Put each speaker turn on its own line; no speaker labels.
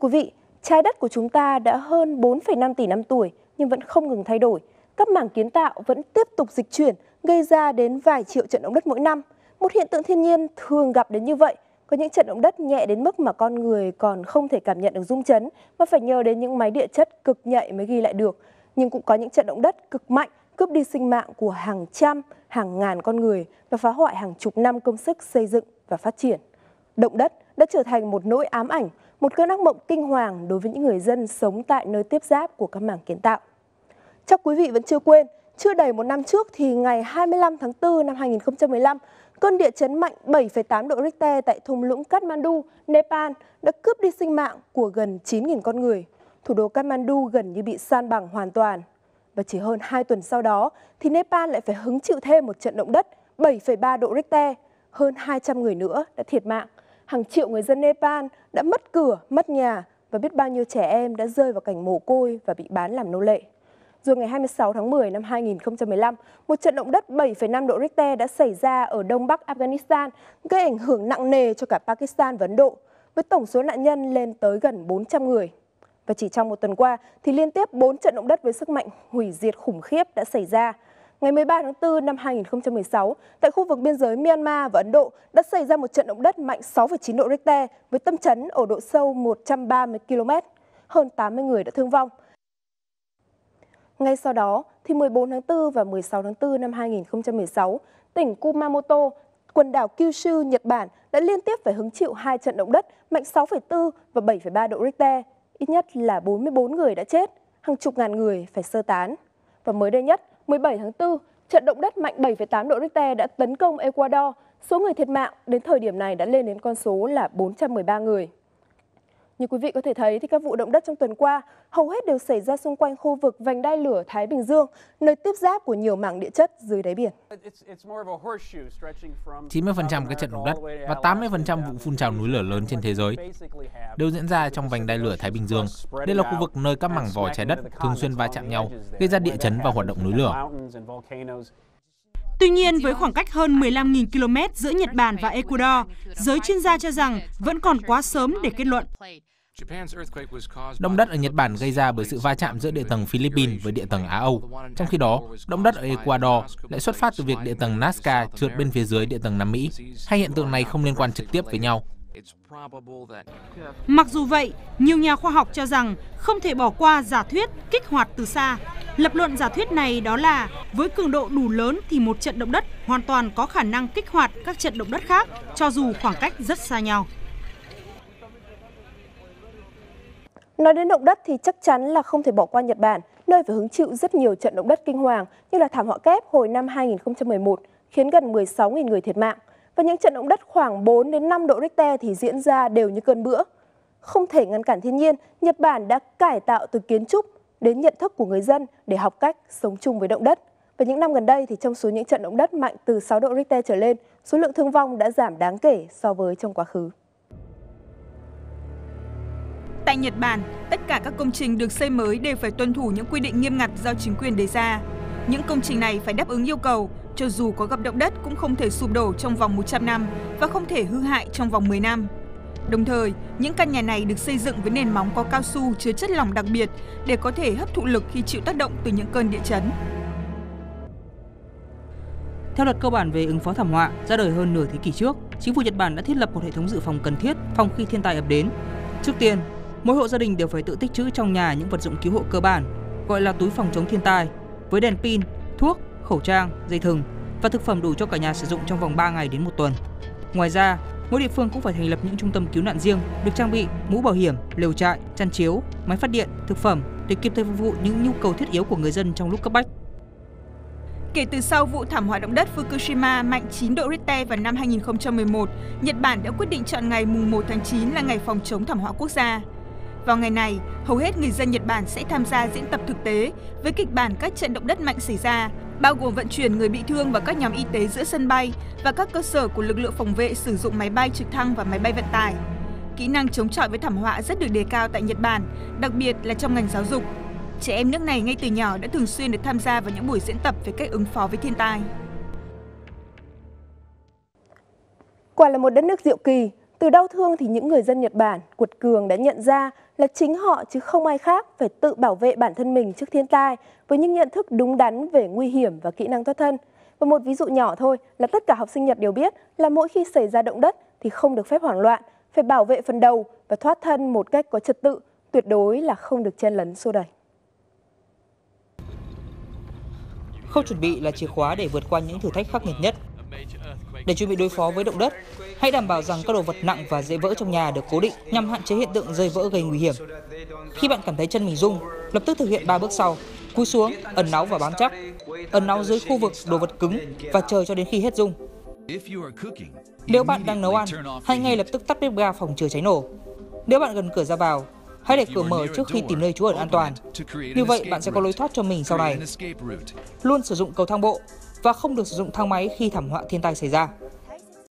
Quý vị, trái đất của chúng ta đã hơn 4,5 tỷ năm tuổi nhưng vẫn không ngừng thay đổi. Các mảng kiến tạo vẫn tiếp tục dịch chuyển, gây ra đến vài triệu trận động đất mỗi năm. Một hiện tượng thiên nhiên thường gặp đến như vậy. Có những trận động đất nhẹ đến mức mà con người còn không thể cảm nhận được rung chấn, mà phải nhờ đến những máy địa chất cực nhạy mới ghi lại được. Nhưng cũng có những trận động đất cực mạnh, cướp đi sinh mạng của hàng trăm, hàng ngàn con người và phá hoại hàng chục năm công sức xây dựng và phát triển. Động đất đã trở thành một nỗi ám ảnh, một cơn ác mộng kinh hoàng đối với những người dân sống tại nơi tiếp giáp của các mảng kiến tạo. Chắc quý vị vẫn chưa quên, chưa đầy một năm trước thì ngày 25 tháng 4 năm 2015, cơn địa chấn mạnh 7,8 độ Richter tại thung lũng Kathmandu, Nepal đã cướp đi sinh mạng của gần 9.000 con người. Thủ đô Kathmandu gần như bị san bằng hoàn toàn. Và chỉ hơn 2 tuần sau đó thì Nepal lại phải hứng chịu thêm một trận động đất 7,3 độ Richter. Hơn 200 người nữa đã thiệt mạng hàng triệu người dân Nepal đã mất cửa, mất nhà và biết bao nhiêu trẻ em đã rơi vào cảnh mồ côi và bị bán làm nô lệ. Rồi ngày 26 tháng 10 năm 2015, một trận động đất 7,5 độ Richter đã xảy ra ở đông bắc Afghanistan, gây ảnh hưởng nặng nề cho cả Pakistan và Ấn Độ, với tổng số nạn nhân lên tới gần 400 người. Và chỉ trong một tuần qua thì liên tiếp 4 trận động đất với sức mạnh hủy diệt khủng khiếp đã xảy ra, ngày 13 tháng 4 năm 2016, tại khu vực biên giới Myanmar và Ấn Độ đã xảy ra một trận động đất mạnh 6,9 độ Richter với tâm chấn ở độ sâu 130 km. Hơn 80 người đã thương vong. Ngay sau đó, thì 14 tháng 4 và 16 tháng 4 năm 2016, tỉnh Kumamoto, quần đảo Kyushu, Nhật Bản đã liên tiếp phải hứng chịu hai trận động đất mạnh 6,4 và 7,3 độ Richter. Ít nhất là 44 người đã chết, hàng chục ngàn người phải sơ tán. Và mới đây nhất, 17 tháng 4, trận động đất mạnh 7,8 độ Richter đã tấn công Ecuador. Số người thiệt mạng đến thời điểm này đã lên đến con số là 413 người. Như quý vị có thể thấy thì các vụ động đất trong tuần qua hầu hết đều xảy ra xung quanh khu vực vành đai lửa Thái Bình Dương, nơi tiếp giáp của nhiều mảng địa chất dưới đáy biển.
90% các trận động đất và 80% vụ phun trào núi lửa lớn trên thế giới đều diễn ra trong vành đai lửa Thái Bình Dương. Đây là khu vực nơi các mảng vỏ trái đất thường xuyên va chạm nhau, gây ra địa chấn và hoạt động núi lửa.
Tuy nhiên, với khoảng cách hơn 15.000 km giữa Nhật Bản và Ecuador, giới chuyên gia cho rằng vẫn còn quá sớm để kết luận.
Động đất ở Nhật Bản gây ra bởi sự va chạm giữa địa tầng Philippines với địa tầng Á Âu. Trong khi đó, động đất ở Ecuador lại xuất phát từ việc địa tầng Nazca trượt bên phía dưới địa tầng Nam Mỹ. Hai hiện tượng này không liên quan trực tiếp với nhau.
Mặc dù vậy, nhiều nhà khoa học cho rằng không thể bỏ qua giả thuyết kích hoạt từ xa. Lập luận giả thuyết này đó là với cường độ đủ lớn thì một trận động đất hoàn toàn có khả năng kích hoạt các trận động đất khác cho dù khoảng cách rất xa nhau.
Nói đến động đất thì chắc chắn là không thể bỏ qua Nhật Bản, nơi phải hứng chịu rất nhiều trận động đất kinh hoàng như là thảm họa kép hồi năm 2011 khiến gần 16.000 người thiệt mạng và những trận động đất khoảng 4 đến 5 độ Richter thì diễn ra đều như cơn bữa. Không thể ngăn cản thiên nhiên, Nhật Bản đã cải tạo từ kiến trúc đến nhận thức của người dân để học cách sống chung với động đất. Và những năm gần đây thì trong số những trận động đất mạnh từ 6 độ Richter trở lên, số lượng thương vong đã giảm đáng kể so với trong quá khứ.
Tại Nhật Bản, tất cả các công trình được xây mới đều phải tuân thủ những quy định nghiêm ngặt do chính quyền đề ra. Những công trình này phải đáp ứng yêu cầu, cho dù có gặp động đất cũng không thể sụp đổ trong vòng 100 năm và không thể hư hại trong vòng 10 năm. Đồng thời, những căn nhà này được xây dựng với nền móng có cao su chứa chất lỏng đặc biệt để có thể hấp thụ lực khi chịu tác động từ những cơn địa chấn.
Theo luật cơ bản về ứng phó thảm họa ra đời hơn nửa thế kỷ trước, chính phủ Nhật Bản đã thiết lập một hệ thống dự phòng cần thiết phòng khi thiên tai ập đến. Trước tiên, mỗi hộ gia đình đều phải tự tích trữ trong nhà những vật dụng cứu hộ cơ bản, gọi là túi phòng chống thiên tai, với đèn pin, thuốc, khẩu trang, dây thừng và thực phẩm đủ cho cả nhà sử dụng trong vòng 3 ngày đến một tuần. Ngoài ra, mỗi địa phương cũng phải thành lập những trung tâm cứu nạn riêng được trang bị mũ bảo hiểm, lều trại, chăn chiếu, máy phát điện, thực phẩm để kịp thời phục vụ những nhu cầu thiết yếu của người dân trong lúc cấp bách.
Kể từ sau vụ thảm họa động đất Fukushima mạnh 9 độ Richter vào năm 2011, Nhật Bản đã quyết định chọn ngày mùng 1 tháng 9 là ngày phòng chống thảm họa quốc gia. Vào ngày này, hầu hết người dân Nhật Bản sẽ tham gia diễn tập thực tế với kịch bản các trận động đất mạnh xảy ra, bao gồm vận chuyển người bị thương và các nhóm y tế giữa sân bay và các cơ sở của lực lượng phòng vệ sử dụng máy bay trực thăng và máy bay vận tải. Kỹ năng chống chọi với thảm họa rất được đề cao tại Nhật Bản, đặc biệt là trong ngành giáo dục. Trẻ em nước này ngay từ nhỏ đã thường xuyên được tham gia vào những buổi diễn tập về cách ứng phó với thiên tai.
Quả là một đất nước diệu kỳ, từ đau thương thì những người dân Nhật Bản quật cường đã nhận ra là chính họ chứ không ai khác phải tự bảo vệ bản thân mình trước thiên tai với những nhận thức đúng đắn về nguy hiểm và kỹ năng thoát thân. Và một ví dụ nhỏ thôi là tất cả học sinh Nhật đều biết là mỗi khi xảy ra động đất thì không được phép hoảng loạn, phải bảo vệ phần đầu và thoát thân một cách có trật tự, tuyệt đối là không được chen lấn xô đẩy.
Không chuẩn bị là chìa khóa để vượt qua những thử thách khắc nghiệt nhất. Để chuẩn bị đối phó với động đất, hãy đảm bảo rằng các đồ vật nặng và dễ vỡ trong nhà được cố định nhằm hạn chế hiện tượng rơi vỡ gây nguy hiểm. Khi bạn cảm thấy chân mình rung, lập tức thực hiện ba bước sau: cúi xuống, ẩn náu và bám chắc, ẩn náu dưới khu vực đồ vật cứng và chờ cho đến khi hết rung. Nếu bạn đang nấu ăn, hãy ngay lập tức tắt bếp ga phòng chữa cháy nổ. Nếu bạn gần cửa ra vào, hãy để cửa mở trước khi tìm nơi trú ẩn an toàn. Như vậy bạn sẽ có lối thoát cho mình sau này. Luôn sử dụng cầu thang bộ và không được sử dụng thang máy khi thảm họa thiên tai xảy ra.